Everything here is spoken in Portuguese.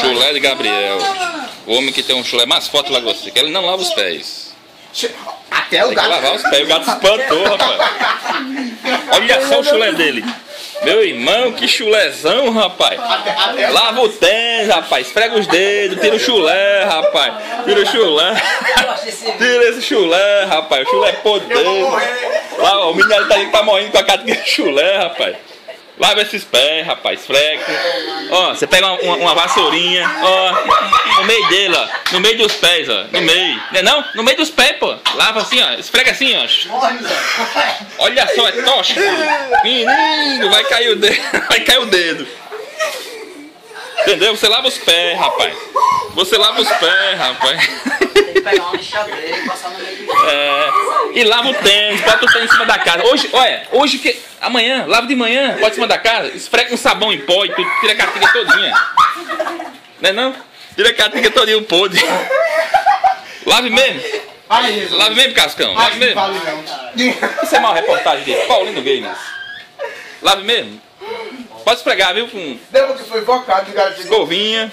Chulé de Gabriel. O homem que tem um chulé mais forte lá você, que ele não lava os pés. Até o Tem gato. lavar os pés, o gato espantou, rapaz. Olha só o chulé dele. Meu irmão, que chulézão, rapaz. Lava o tênis, rapaz. Esfrega os dedos, tira o chulé, rapaz. Tira o chulé. Tira esse chulé, rapaz. O chulé é morrer. Lá, o menino tá, tá morrendo com a cara de chulé, rapaz. Lava esses pés, rapaz, esfrega. Ó, você pega uma, uma, uma vassourinha, ó, no meio dele, ó. No meio dos pés, ó. No meio. Não é não? No meio dos pés, pô. Lava assim, ó. Esfrega assim, ó. Olha só, é tóxico. Menino, vai cair o dedo. Vai cair o dedo. Entendeu? Você lava os pés, rapaz. Você lava os pés, rapaz. Tem que pegar uma lixadeira e passar no meio do É, e lava o tênis, bota o tênis em cima da casa. Hoje, olha, hoje que. Amanhã, lava de manhã, bota em cima da casa, esfrega um sabão em pó e tu tira a catinga todinha. Não é não? Tira a catinga todinha podre. Lave mesmo. Ai. Lave mesmo, Cascão. Lave mesmo. vale não. Isso é uma reportagem de Paulino Games. Lave mesmo. Pode esfregar, viu? Com Lembra que foi invocado, cara? escovinha.